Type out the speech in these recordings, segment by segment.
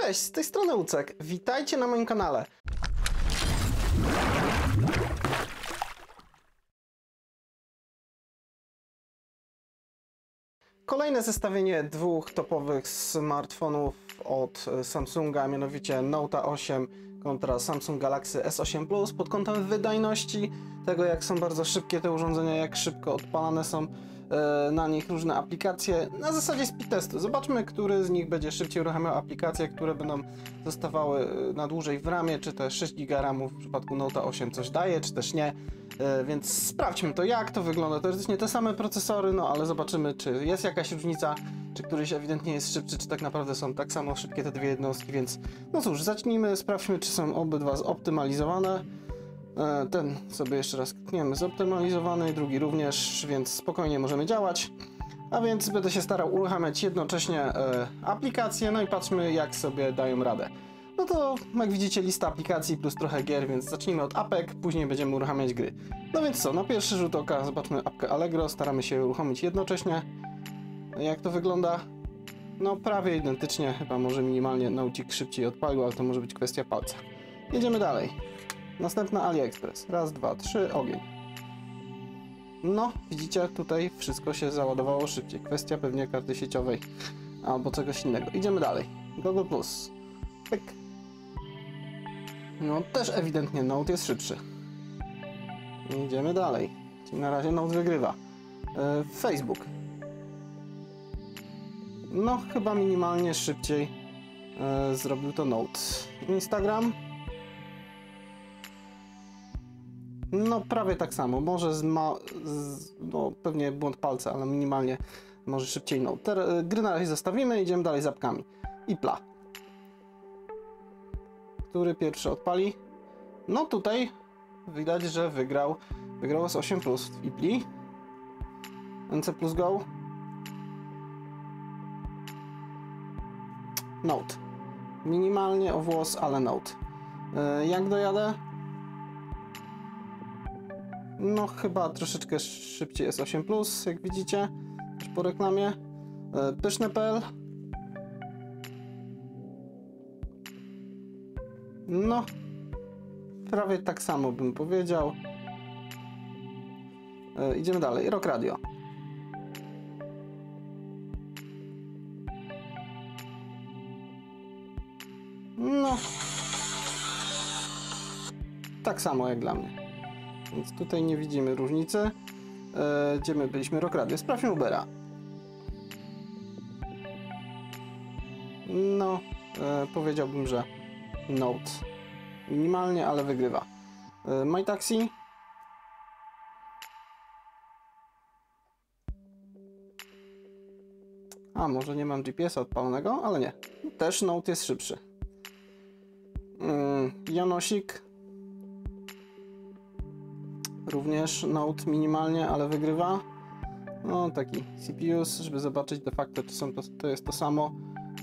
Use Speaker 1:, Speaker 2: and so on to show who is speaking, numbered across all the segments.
Speaker 1: Cześć, z tej strony Ucek. Witajcie na moim kanale. Kolejne zestawienie dwóch topowych smartfonów od e, Samsunga, mianowicie Note 8 kontra Samsung Galaxy S8 Plus pod kątem wydajności, tego jak są bardzo szybkie te urządzenia, jak szybko odpalane są na nich różne aplikacje na zasadzie speed. Zobaczmy, który z nich będzie szybciej uruchamiał aplikacje, które będą zostawały e, na dłużej w ramie, czy te 6 GB w przypadku Note 8 coś daje, czy też nie. E, Więc sprawdźmy to, jak to wygląda. Teoretycznie te same procesory, no ale zobaczymy, czy jest jakaś różnica, czy któryś ewidentnie jest szybszy, czy tak naprawdę są tak samo szybkie te dwie jednostki, więc no cóż, zacznijmy, sprawdźmy, czy są obydwa zoptymalizowane. E, Ten sobie jeszcze raz klikniemy zoptymalizowany, drugi również, więc spokojnie możemy działać. A więc będę się starał uruchamiać jednocześnie e, aplikacje, no i patrzmy jak sobie dają radę. No to jak widzicie lista aplikacji plus trochę gier, więc zacznijmy od apek, później będziemy uruchamiać gry. No więc co, na pierwszy rzut oka zobaczmy apkę Allegro, staramy się uruchomić jednocześnie. Jak to wygląda? No prawie identycznie, chyba może minimalnie Nautic szybciej odpalił, ale to może być kwestia palca. Jedziemy dalej. Następna AliExpress. Raz, dwa, trzy, ogień. No, widzicie, tutaj wszystko się załadowało szybciej. Kwestia pewnie karty sieciowej albo czegoś innego. Idziemy dalej. Google Plus. Pyk. No, też ewidentnie Note jest szybszy. Idziemy dalej. Czyli na razie Note wygrywa. E, Facebook. No, chyba minimalnie szybciej e, zrobił to Note. Instagram. No, prawie tak samo. Może z, ma, z no, pewnie błąd palca, ale minimalnie może szybciej Note. Te, e, gry na razie zostawimy, idziemy dalej z apkami. Ipla. Który pierwszy odpali? No tutaj widać, że wygrał. Wygrał z 8 plus w Ipli. NC plus Go. Note. Minimalnie o włos, ale Note. Yy, jak dojadę? No chyba troszeczkę szybciej jest 8 plus, jak widzicie, już po reklamie. Yy, Pyszne.pl No, prawie tak samo bym powiedział. E, idziemy dalej. Rock Radio. No. Tak samo jak dla mnie. Więc tutaj nie widzimy różnicy. E, gdzie my byliśmy? Rock Radio. Sprawdźmy Ubera. No, e, powiedziałbym, że Note. Minimalnie, ale wygrywa. E, My Taxi. A, może nie mam GPS-a odpalonego, ale nie. Też Note jest szybszy. Mm, Janosik. Również Note minimalnie, ale wygrywa. No, taki CPUs, żeby zobaczyć de facto, czy są to, to jest to samo.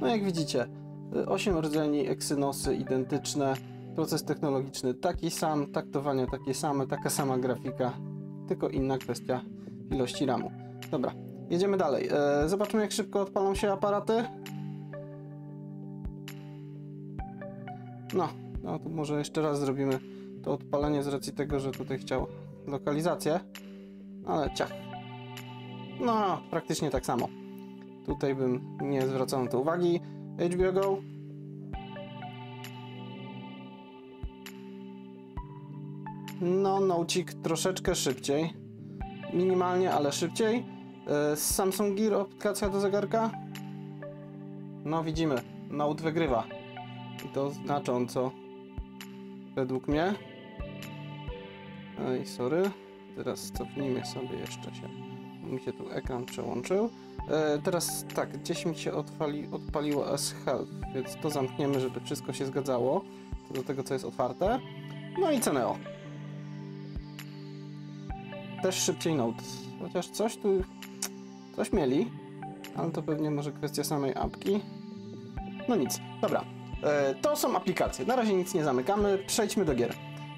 Speaker 1: No, jak widzicie, 8 rdzeni, Exynosy identyczne, proces technologiczny taki sam, taktowania takie same, taka sama grafika, tylko inna kwestia ilości RAMu. Dobra, jedziemy dalej. E, zobaczmy jak szybko odpalą się aparaty. No, no to może jeszcze raz zrobimy to odpalenie z racji tego, że tutaj chciał lokalizację, ale ciach. No, praktycznie tak samo. Tutaj bym nie zwracał na to uwagi. HBO Go. No, Nocik troszeczkę szybciej. Minimalnie, ale szybciej. E, Samsung Gear, aplikacja do zegarka. No, widzimy. Note wygrywa. I to znacząco. Według mnie. Ej, sorry. Teraz cofnijmy sobie jeszcze się. Mi się tu ekran przełączył. E, teraz tak, gdzieś mi się odpali, odpaliło S-Health, więc to zamkniemy, żeby wszystko się zgadzało co do tego, co jest otwarte. No i Ceneo. Też szybciej Note. Chociaż coś tu... Coś mieli, ale to pewnie może kwestia samej apki. No nic, dobra. E, to są aplikacje. Na razie nic nie zamykamy. Przejdźmy do gier.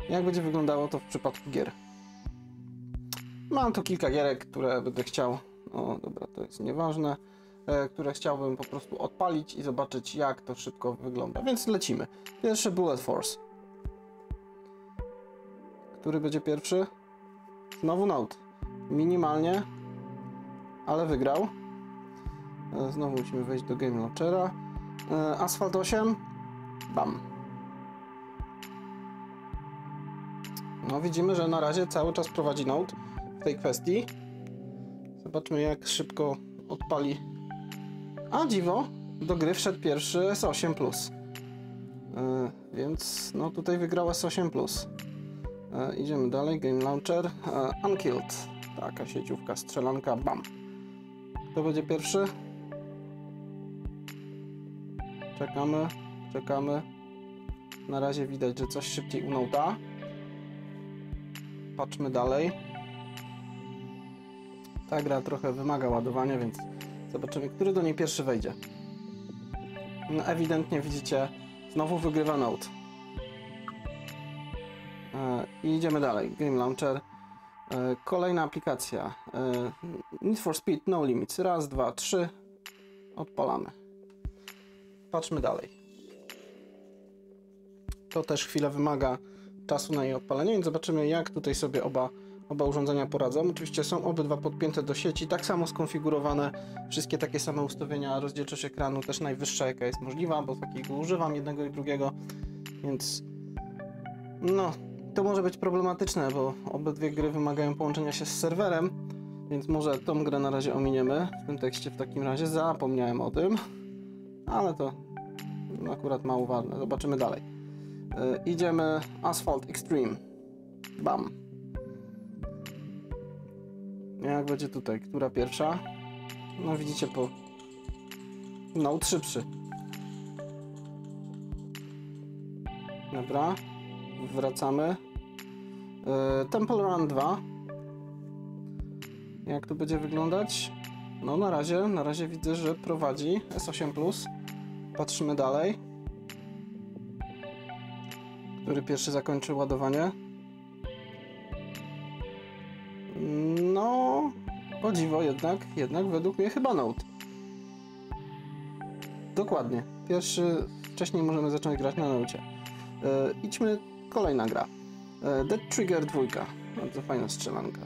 Speaker 1: Jak będzie wyglądało to w przypadku gier? Mam tu kilka gierek, które będę chciał o, dobra, to jest nieważne. e, które chciałbym po prostu odpalić i zobaczyć jak to szybko wygląda. Więc lecimy. Pierwszy Bullet Force. Który będzie pierwszy? Znowu Note. Minimalnie, ale wygrał. E, Znowu musimy wejść do Game Launchera. E, Asphalt 8. Bam. No widzimy, że na razie cały czas prowadzi Note w tej kwestii. Zobaczmy jak szybko odpali. A dziwo, do gry wszedł pierwszy S8 Plus. E, więc no tutaj wygrał S8 Plus. E, idziemy dalej, Game Launcher. E, Unkilled. Taka sieciówka, strzelanka, bam. Kto będzie pierwszy? Czekamy, czekamy. Na razie widać, że coś szybciej u Note'a. Patrzmy dalej. Ta gra trochę wymaga ładowania, więc zobaczymy, który do niej pierwszy wejdzie. No, ewidentnie widzicie, znowu wygrywa Note. E, I idziemy dalej. Game Launcher. E, Kolejna aplikacja. E, Need for Speed No Limits. Raz, dwa, trzy. Odpalamy. Patrzmy dalej. To też chwilę wymaga czasu na jej odpalenie, więc zobaczymy jak tutaj sobie oba, oba urządzenia poradzą. Oczywiście są obydwa podpięte do sieci, tak samo skonfigurowane, wszystkie takie same ustawienia, rozdzielczość ekranu też najwyższa jaka jest możliwa, bo takiego używam jednego i drugiego, więc no, to może być problematyczne, bo obydwie gry wymagają połączenia się z serwerem, więc może tą grę na razie ominiemy w tym tekście w takim razie, zapomniałem o tym, ale to akurat mało ważne, zobaczymy dalej. Yy, idziemy Asphalt Extreme. Bam. Jak będzie tutaj? Która pierwsza? No widzicie po... No, szybszy. Dobra. Wracamy. Yy, Temple Run 2. Jak to będzie wyglądać? No na razie, na razie widzę, że prowadzi S8+. Patrzymy dalej. Który pierwszy zakończy ładowanie? No, o dziwo jednak, jednak według mnie chyba Note. Dokładnie. Pierwszy, wcześniej możemy zacząć grać na Note. E, idźmy, kolejna gra. E, Dead Trigger 2. Bardzo fajna strzelanka.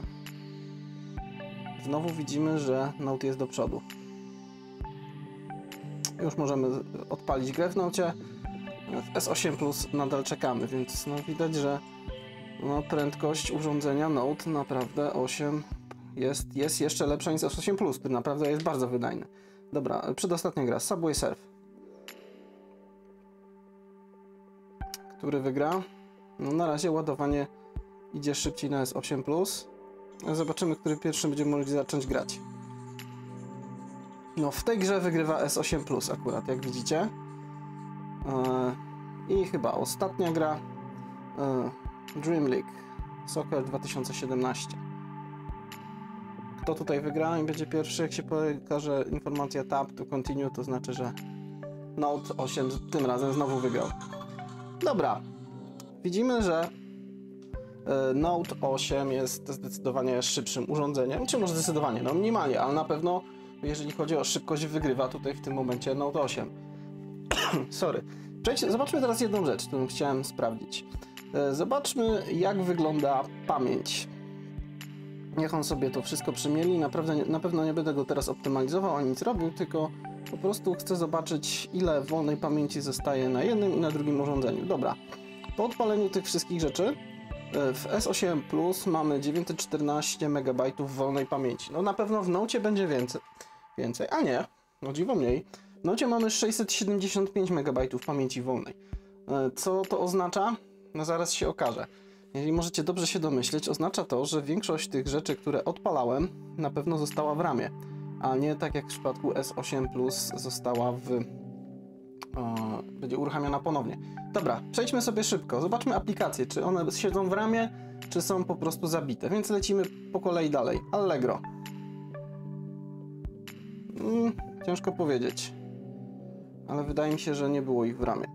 Speaker 1: Znowu widzimy, że Note jest do przodu. Już możemy odpalić grę w Note. W S8 Plus nadal czekamy, więc no widać, że no, prędkość urządzenia Note naprawdę 8 jest, jest jeszcze lepsza niż S8 Plus, który naprawdę jest bardzo wydajny. Dobra, przedostatnia gra, Subway Surf. Który wygra? No na razie ładowanie idzie szybciej na S8 Plus. Zobaczymy, który pierwszy będzie mógł zacząć grać. No w tej grze wygrywa S8 Plus akurat, jak widzicie. Yy, I chyba ostatnia gra yy, Dream League Soccer 2017. Kto tutaj wygra i będzie pierwszy? Jak się pokaże informacja tab to continue, to znaczy, że Note 8 tym razem znowu wygrał. Dobra, widzimy, że yy, Note 8 jest zdecydowanie szybszym urządzeniem, czy może zdecydowanie, no minimalnie, ale na pewno jeżeli chodzi o szybkość wygrywa tutaj w tym momencie Note 8. Sorry. Zobaczmy teraz jedną rzecz, którą chciałem sprawdzić. E, Zobaczmy, jak wygląda pamięć. Niech on sobie to wszystko przymieli. Naprawdę, na pewno nie będę go teraz optymalizował ani nic robił, tylko po prostu chcę zobaczyć, ile wolnej pamięci zostaje na jednym i na drugim urządzeniu. Dobra. Po odpaleniu tych wszystkich rzeczy e, w S8 Plus mamy 914 MB wolnej pamięci. No na pewno w Nocie będzie więcej. Więcej, a nie, no dziwo mniej. W Nocie mamy 675 MB pamięci wolnej. E, Co to oznacza? No zaraz się okaże. Jeżeli możecie dobrze się domyśleć, oznacza to, że większość tych rzeczy, które odpalałem, na pewno została w ramie, a nie tak jak w przypadku S8 Plus została w. E, będzie uruchamiana ponownie. Dobra, przejdźmy sobie szybko. Zobaczmy aplikacje, czy one siedzą w ramie, czy są po prostu zabite. Więc lecimy po kolei dalej. Allegro. Mm, ciężko powiedzieć. Ale wydaje mi się, że nie było ich w ramie.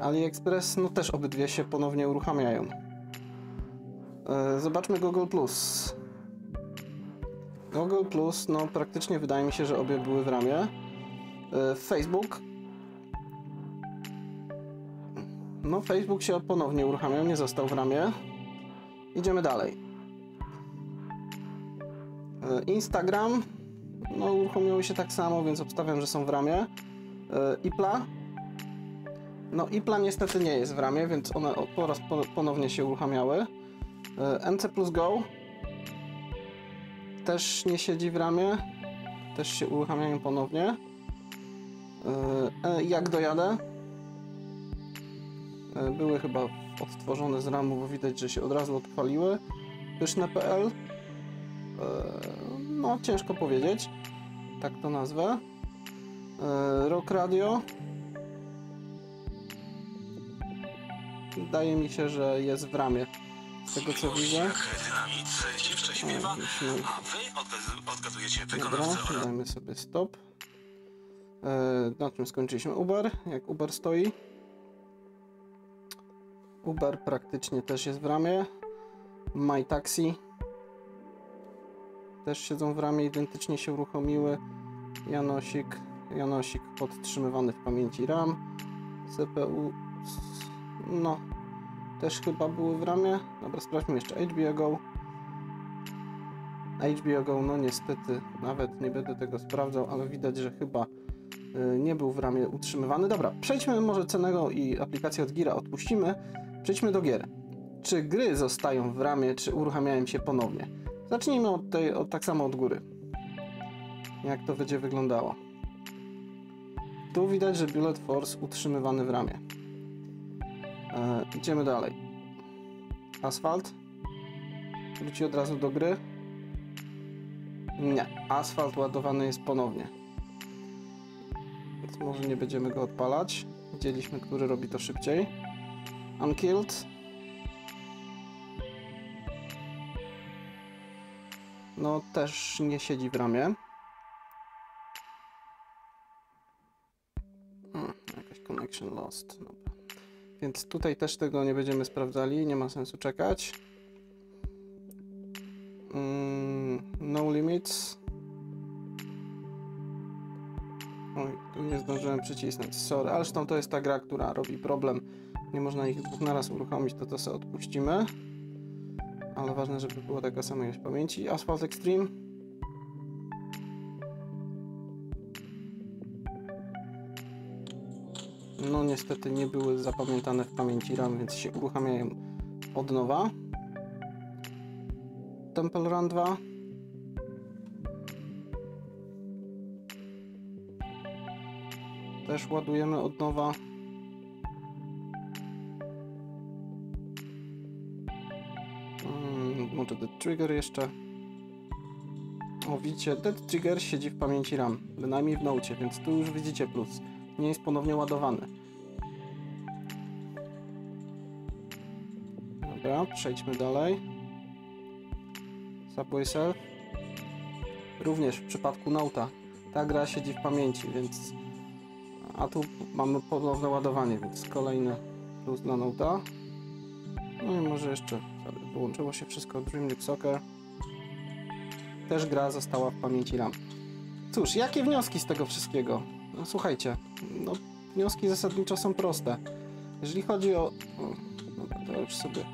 Speaker 1: AliExpress, no też obydwie się ponownie uruchamiają. E, Zobaczmy Google Plus. Google Plus, no praktycznie wydaje mi się, że obie były w ramie. E, Facebook. No, Facebook się ponownie uruchamiał, nie został w ramie. Idziemy dalej. E, Instagram. No, uruchomiły się tak samo, więc obstawiam, że są w ramie. E, Ipla. No, Ipla niestety nie jest w ramie, więc one po raz po- ponownie się uruchamiały. E, NC Plus Go też nie siedzi w ramie. Też się uruchamiają ponownie. E, e, Jak dojadę? E, Były chyba odtworzone z ramu, bo widać, że się od razu odpaliły. Pyszne.pl E, No, ciężko powiedzieć. Tak to nazwę. E, Rock Radio. Wydaje mi się, że jest w ramie. Z tego co widzę.
Speaker 2: Dynamit dziewczę śpiewa, a wy odgadujecie
Speaker 1: Dobra,
Speaker 2: wykonawcę
Speaker 1: dajmy sobie stop. E, na czym skończyliśmy? Uber, jak Uber stoi. Uber praktycznie też jest w ramie. My Taxi też siedzą w ramie, identycznie się uruchomiły. Janosik, Janosik podtrzymywany w pamięci RAM. CPU, no, też chyba były w ramie. Dobra, sprawdźmy jeszcze HBO Go. HBO Go, no niestety, nawet nie będę tego sprawdzał, ale widać, że chyba y, nie był w ramie utrzymywany. Dobra, przejdźmy może cennego i aplikację od Gira odpuścimy. Przejdźmy do gier. Czy gry zostają w ramie, czy uruchamiają się ponownie? Zacznijmy od tej, od, tak samo od góry. Jak to będzie wyglądało. Tu widać, że Bullet Force utrzymywany w ramie. E, idziemy dalej. Asfalt. Wróci od razu do gry. Nie, asfalt ładowany jest ponownie. Więc może nie będziemy go odpalać. Widzieliśmy, który robi to szybciej. Unkilled. No, też nie siedzi w ramie. Jakaś connection lost. Dobra. Więc tutaj też tego nie będziemy sprawdzali, nie ma sensu czekać. Mm, no limits. Oj, tu nie zdążyłem przycisnąć, sorry, ale zresztą to jest ta gra, która robi problem. Nie można ich dwóch naraz uruchomić, to to sobie odpuścimy. Ale ważne, żeby była taka sama ilość pamięci. Asphalt Extreme. No niestety nie były zapamiętane w pamięci RAM, więc się uruchamiają od nowa. Temple Run 2. Też ładujemy od nowa. Mm, może Dead Trigger jeszcze. O, widzicie, Dead Trigger siedzi w pamięci RAM, bynajmniej w Nocie, więc tu już widzicie plus. Nie jest ponownie ładowany. Dobra, przejdźmy dalej. Subway. Również w przypadku Nota ta gra siedzi w pamięci, więc... A tu mamy ponowne ładowanie, więc kolejny plus dla Nota. No i może jeszcze wyłączyło się wszystko. Dream League Soccer. Też gra została w pamięci RAM. Cóż, jakie wnioski z tego wszystkiego? No słuchajcie, no wnioski zasadniczo są proste. Jeżeli chodzi o... o dobra, to już sobie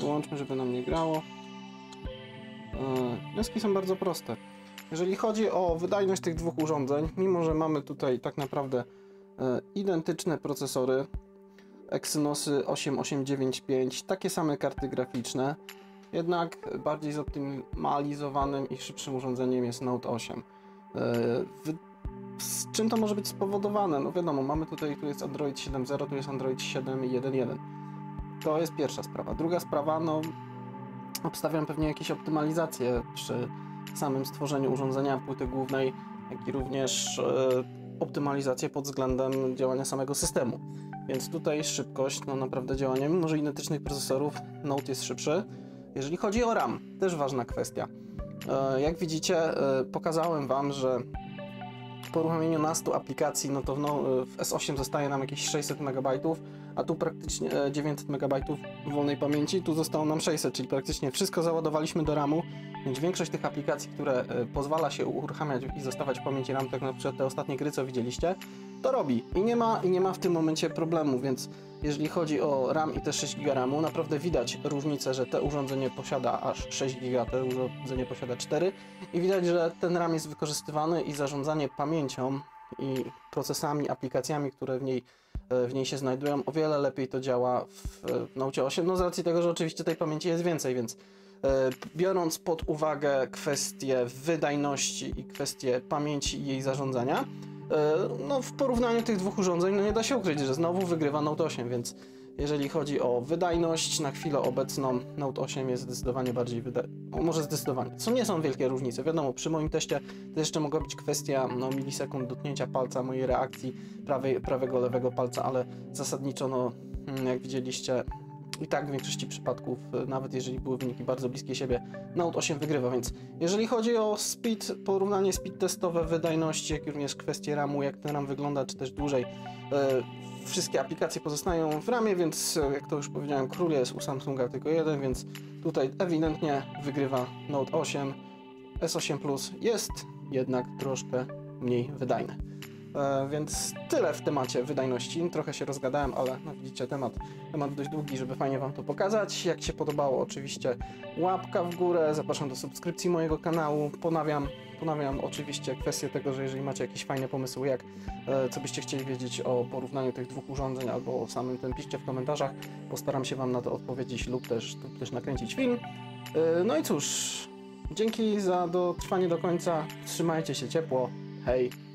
Speaker 1: wyłączmy, żeby nam nie grało. E, wnioski są bardzo proste. Jeżeli chodzi o wydajność tych dwóch urządzeń, mimo że mamy tutaj tak naprawdę e, identyczne procesory, Exynosy 8895, takie same karty graficzne, jednak bardziej zoptymalizowanym i szybszym urządzeniem jest Note 8. E, wy- Z czym to może być spowodowane? No wiadomo, mamy tutaj, tu jest Android 7.0, tu jest Android 7.1.1. To jest pierwsza sprawa. Druga sprawa, no obstawiam pewnie jakieś optymalizacje przy samym stworzeniu urządzenia płyty głównej, jak i również e, optymalizację pod względem działania samego systemu. Więc tutaj szybkość, no naprawdę działania, mimo że identycznych procesorów, Note jest szybszy. Jeżeli chodzi o RAM, też ważna kwestia. E, Jak widzicie, e, pokazałem Wam, że po uruchomieniu nastu aplikacji, no to w, no, w S8 zostaje nam jakieś 600 MB, a tu praktycznie e, 900 MB wolnej pamięci, tu zostało nam 600, czyli praktycznie wszystko załadowaliśmy do RAMu, więc większość tych aplikacji, które e, pozwala się uruchamiać i zostawać w pamięci RAM, tak na przykład te ostatnie gry, co widzieliście, to robi. I nie ma, i nie ma w tym momencie problemu, więc jeżeli chodzi o RAM i te 6 GB RAMu, naprawdę widać różnicę, że te urządzenie posiada aż 6 GB, te urządzenie posiada 4 i widać, że ten RAM jest wykorzystywany i zarządzanie pamięcią i procesami, aplikacjami, które w niej, e, w niej się znajdują, o wiele lepiej to działa w Note 8, no z racji tego, że oczywiście tej pamięci jest więcej, więc e, biorąc pod uwagę kwestie wydajności i kwestie pamięci i jej zarządzania, no w porównaniu tych dwóch urządzeń, no nie da się ukryć, że znowu wygrywa Note 8, więc jeżeli chodzi o wydajność, na chwilę obecną Note 8 jest zdecydowanie bardziej wydajny. Może zdecydowanie. Co nie są wielkie różnice. Wiadomo, przy moim teście to jeszcze mogła być kwestia no, milisekund dotknięcia palca, mojej reakcji prawej, prawego, lewego palca, ale zasadniczo, no, mm, jak widzieliście, i tak w większości przypadków, e, nawet jeżeli były wyniki bardzo bliskie siebie, Note 8 wygrywa, więc jeżeli chodzi o speed, porównanie speed testowe, wydajności, jak również kwestie RAMu, jak ten RAM wygląda, czy też dłużej, e, wszystkie aplikacje pozostają w ramie, więc e, jak to już powiedziałem, król jest u Samsunga tylko jeden, więc tutaj ewidentnie wygrywa Note 8. S8 Plus jest jednak troszkę mniej wydajny. E, więc tyle w temacie wydajności. Trochę się rozgadałem, ale no widzicie, temat, temat dość długi, żeby fajnie Wam to pokazać. Jak się podobało, oczywiście łapka w górę. Zapraszam do subskrypcji mojego kanału. Ponawiam, ponawiam oczywiście kwestię tego, że jeżeli macie jakieś fajne pomysły, jak e, co byście chcieli wiedzieć o porównaniu tych dwóch urządzeń albo o samym tym, piszcie w komentarzach. Postaram się Wam na to odpowiedzieć lub też, lub też nakręcić film. E, No i cóż, dzięki za dotrwanie do końca. Trzymajcie się ciepło. Hej!